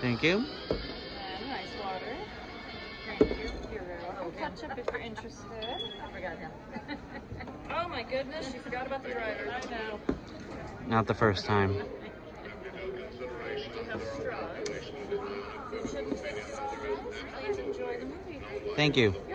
Thank you. And nice water. Thank you. You're welcome. Ketchup if you're interested. I forgot him. Oh my goodness, you forgot about the driver. I know. Not the first time. Thank have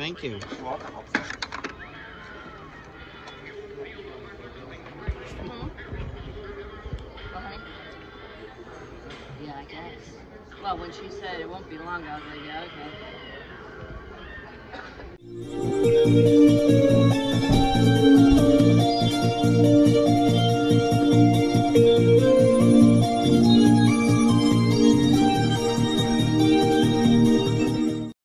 thank you. Well. Yeah, I guess. Well, when she said it won't be long, I was like, yeah, okay.